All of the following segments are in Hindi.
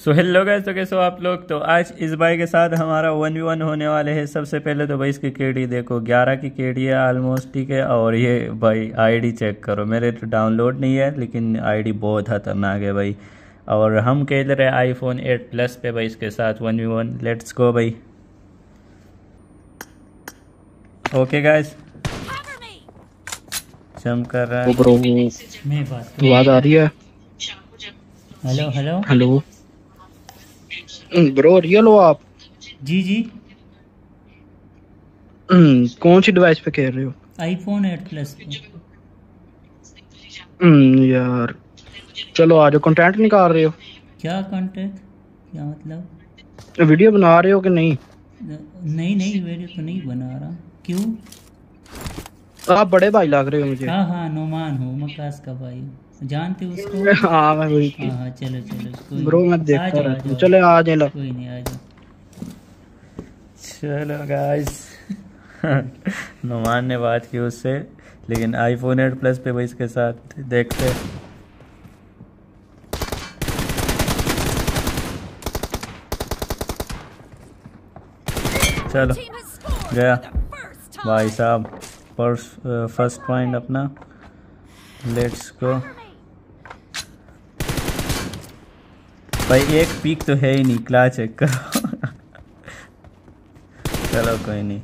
सो हेलो गैस तो कैसे हो आप लोग? तो आज इस भाई के साथ हमारा वन वी वन होने वाले हैं। सबसे पहले तो भाई इसकी केडी देखो। 11 की केडी है ऑलमोस्ट ठीक है? और ये भाई आईडी चेक करो। मेरे तो डाउनलोड नहीं है लेकिन आईडी बहुत खतरनाक है भाई। और हम खेल रहे हैं आईफोन 8 प्लस पे भाई इसके साथ one V one let's go भाई। ओके गाइस जम कर रहा है। आवाज़ आ रही है? Hello hello hello bro real हो आप? जी जी। हम्म, कौन सी डिवाइस पे खेल रहे हो? आईफोन 8 प्लस यार। चलो आज कंटेंट निकाल रहे हो? क्या कंटेंट क्या मतलब? वीडियो बना रहे हो कि नहीं? नहीं नहीं वीडियो तो नहीं बना रहा। क्यों? आप बड़े भाई लग रहे हो मुझे। हाँ हाँ नुमान हूँ मकास का भाई जानते हो उसको? हाँ मैं वही हाँ हाँ चलो चलो कोई ब्रो मैं आ देखता जाओ, आ रहता हूँ। जाओ। चले आ जाए कोई नहीं आ जाओ। चलो गाइस नुमान ने बात की उससे लेकिन आईफोन 8 प्लस पे भाई इसके साथ देखते चलो गया। भाई साहब फ़र्स्ट फ़र्स्ट पॉइंट अपना। लेट्स गो भाई, एक पीक तो है ही नहीं क्ला चेक करो चलो, कोई नहीं।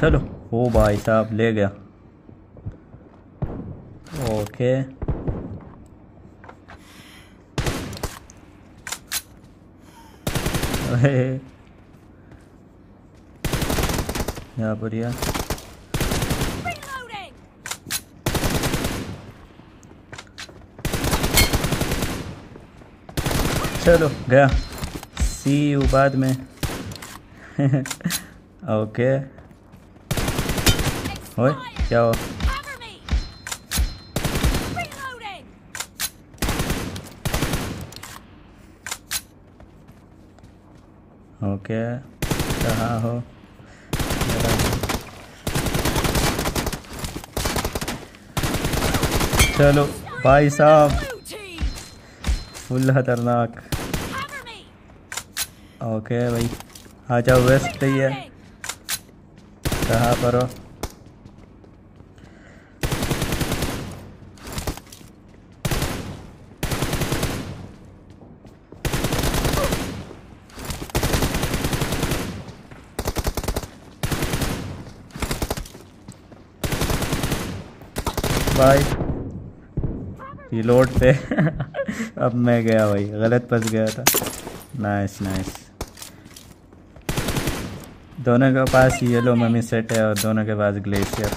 चलो। ओ भाई साहब, ले गया। ओके। यहाँ पर यार चलो, गया। सी यू बाद में। ओके ओए, क्या हो ओके कहाँ हो? चलो, भाई साहब। फुल खतरनाक। ओके भाई। आ जाओ वेस्ट ही है। कहाँ पर हो? रिलोड पे। अब मैं गया भाई। गलत फंस गया था। नाइस नाइस दोनों के पास येलो मम्मी सेट है और दोनों के पास ग्लेशियर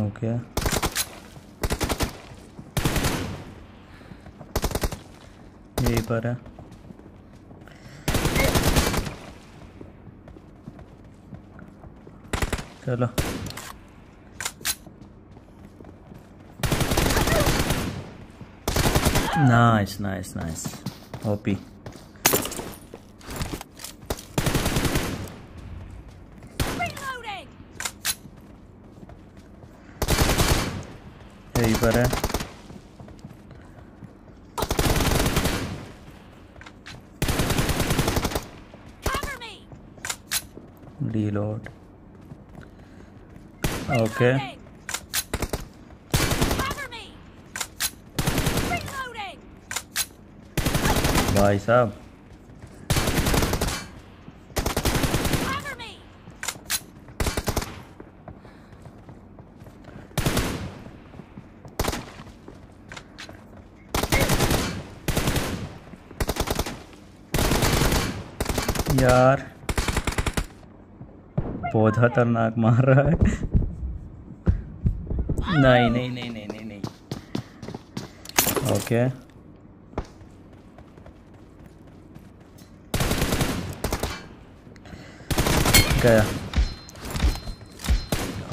ओके यहीं पर है। चलो। नाइस नाइस नाइस ओपी यहीं पर है reload ओके भाई साहब यार बहुत खतरनाक मार रहा है। नहीं नहीं नहीं नहीं नहीं नहीं। ओके गया।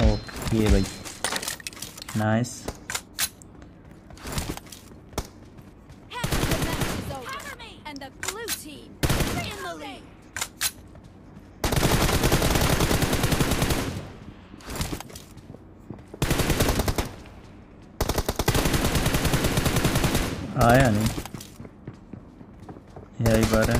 ओके भाई। नाइस आया नहीं यही बार है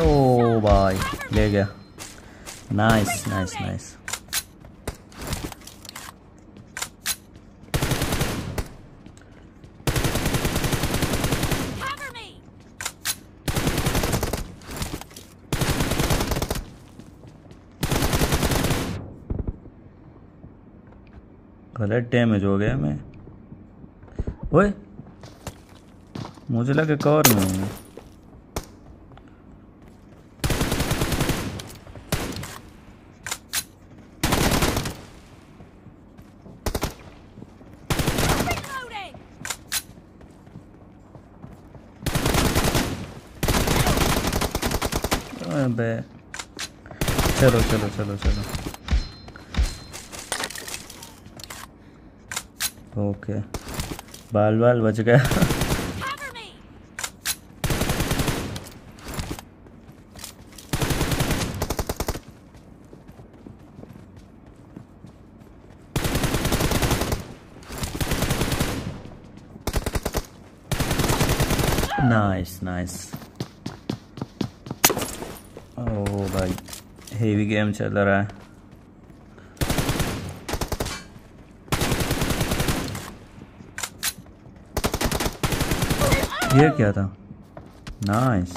ओ भाई ले गया नाइस नाइस नाइस गलत डैमेज हो गया मैं। ओए मुझे लगे कवर में चलो चलो चलो चलो। ओके। बाल बाल बच गया। नाइस नाइस ओ भाई हेवी गेम चल रहा है। ये क्या था? नाइस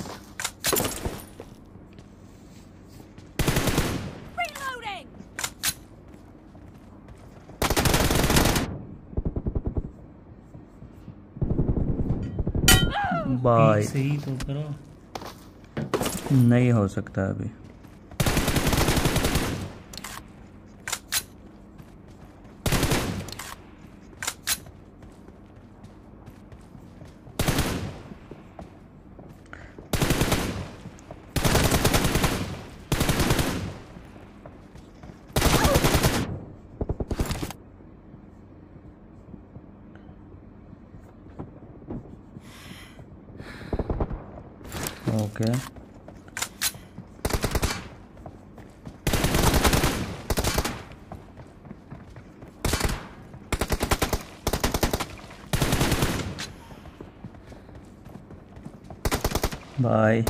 बाय सही तो करो। नहीं हो सकता अभी। ओके बाय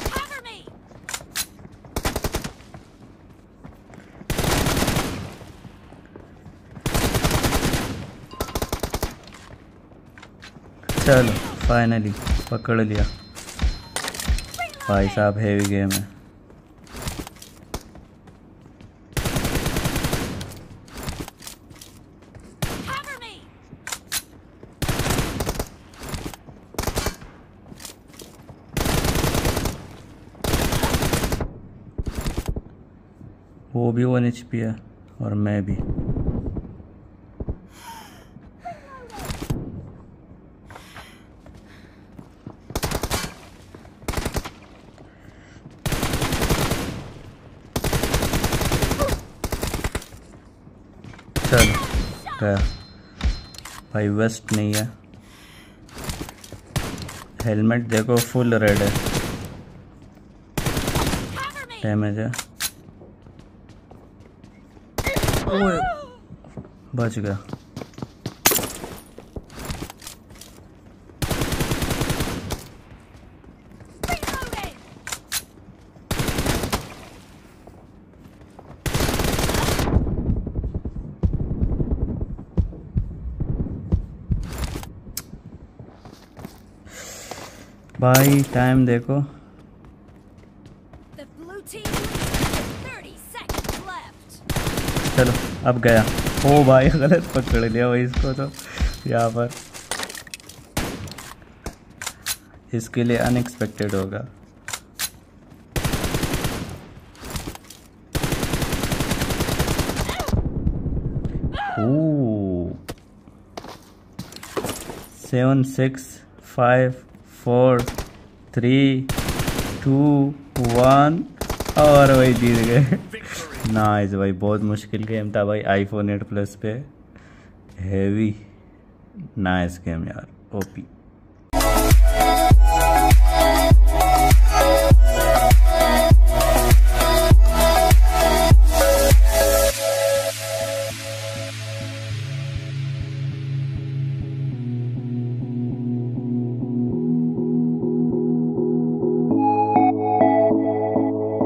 चलो फाइनली पकड़ लिया भाई साहब हेवी गेम है। वो भी वन एच है और मैं भी चलो गया भाई वेस्ट नहीं है। हेलमेट देखो फुल रेड है। डैमेज है। ओए। बच गया। भाई टाइम देखो। The blue team leads with 30 seconds left. चलो अब गया। ओ भाई गलत पकड़ लिया भाई इसको तो। यहाँ पर। इसके लिए अनएक्सपेक्टेड होगा। Seven six five four, three, two, one. और भाई जीत गए नाइस भाई, बहुत मुश्किल गेम था भाई आईफोन एट प्लस पे। हैवी नाइस गेम यार ओपी